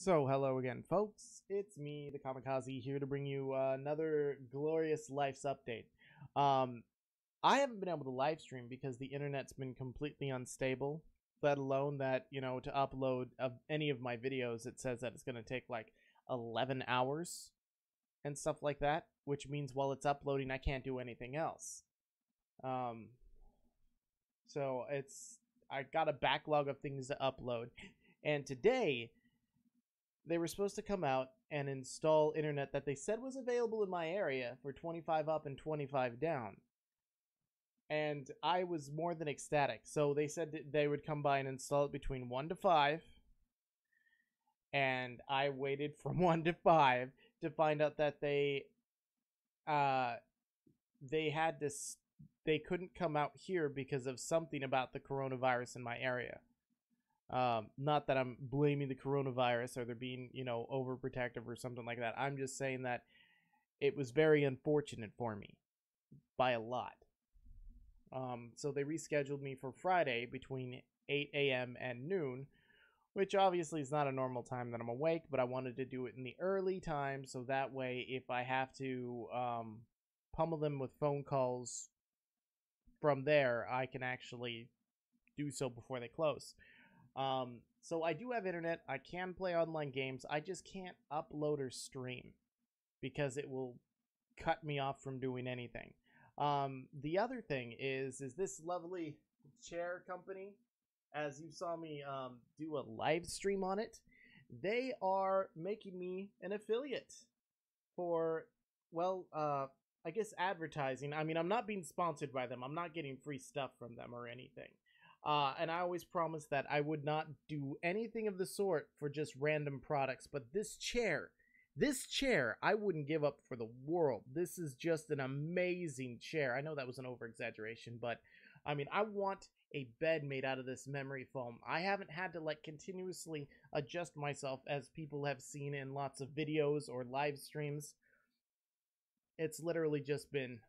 So, hello again, folks. It's me, the KahMeh KahZeh, here to bring you uh, another glorious life's update. Um, I haven't been able to live stream because the internet's been completely unstable. Let alone that you know to upload of any of my videos, it says that it's going to take like 11 hours and stuff like that, which means while it's uploading, I can't do anything else. Um, so it's I got a backlog of things to upload, and today they were supposed to come out and install internet that they said was available in my area for 25 up and 25 down. And I was more than ecstatic. So they said they would come by and install it between 1 to 5. And I waited from 1 to 5 to find out that they uh they had to they couldn't come out here because of something about the coronavirus in my area. Um, not that I'm blaming the coronavirus or they're being, you know, overprotective or something like that. I'm just saying that it was very unfortunate for me by a lot. Um, so they rescheduled me for Friday between 8 a.m. and noon, which obviously is not a normal time that I'm awake, but I wanted to do it in the early time so that way if I have to um, pummel them with phone calls from there, I can actually do so before they close. Um, so I do have internet. I can play online games. I just can't upload or stream because it will cut me off from doing anything. Um, the other thing is, is this lovely chair company, as you saw me um, do a live stream on it, they are making me an affiliate for, well, uh, I guess advertising. I mean, I'm not being sponsored by them. I'm not getting free stuff from them or anything. Uh, and I always promised that I would not do anything of the sort for just random products. But this chair, this chair, I wouldn't give up for the world. This is just an amazing chair. I know that was an over exaggeration, but I mean, I want a bed made out of this memory foam. I haven't had to like continuously adjust myself as people have seen in lots of videos or live streams. It's literally just been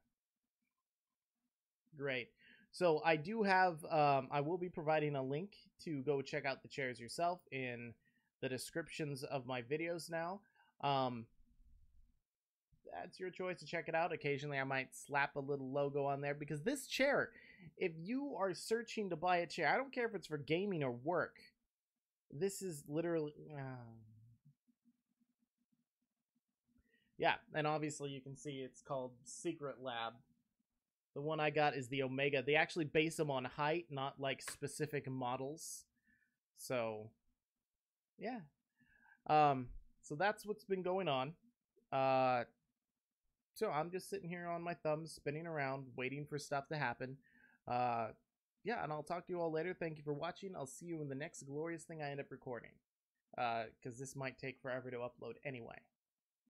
great. So I do have, um, I will be providing a link to go check out the chairs yourself in the descriptions of my videos now. Um, that's your choice to check it out. Occasionally I might slap a little logo on there because this chair, if you are searching to buy a chair, I don't care if it's for gaming or work. This is literally... Uh, yeah, and obviously you can see it's called Secret Lab the one I got is the Omega. They actually base them on height, not like specific models. So, yeah. Um, so that's what's been going on. Uh, so I'm just sitting here on my thumbs, spinning around, waiting for stuff to happen. Uh, yeah, and I'll talk to you all later. Thank you for watching. I'll see you in the next glorious thing I end up recording. Uh, because this might take forever to upload anyway.